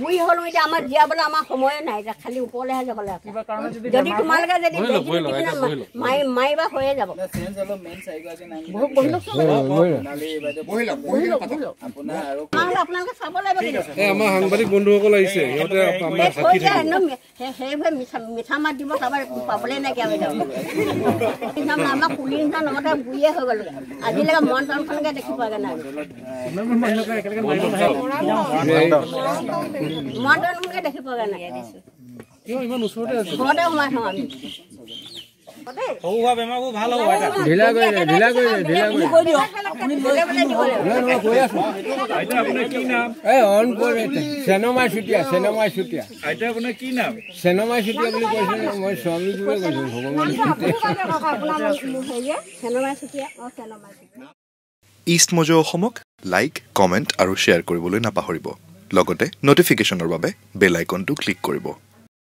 বুঢ়ী হ'লো এতিয়া আমাৰ জীয়াবলৈ আমাৰ সময়ে নাই এতিয়া খালি ওপৰলৈহে যাবলৈ আছে যদি তোমালোকে যদি মাৰিবা হৈয়ে যাব। আপোনালোকে চাব লাগিব সাংবাদিক বন্ধুসকল আহিছে সেইবোৰে মিঠা মাত দিব তাৰপৰা পাবলৈ নাইকিয়া হৈ যাব। একদম আমাৰ নিচিনা লগতে বুঢ়ীয়ে হৈ গ'লো। আজিলৈকে মন টনখনকে দেখি পোৱাগৈ নাই। চেনমাই চুতীয়া বুলি কৈছে মই কৈছো ভগৱান ইষ্ট মজো অসমক লাইক কমেণ্ট আৰু শ্বেয়াৰ কৰিবলৈ নাপাহৰিব। লগতে ন'টিফিকেশ্যনৰ বাবে বেল আইকনটো ক্লিক কৰিব।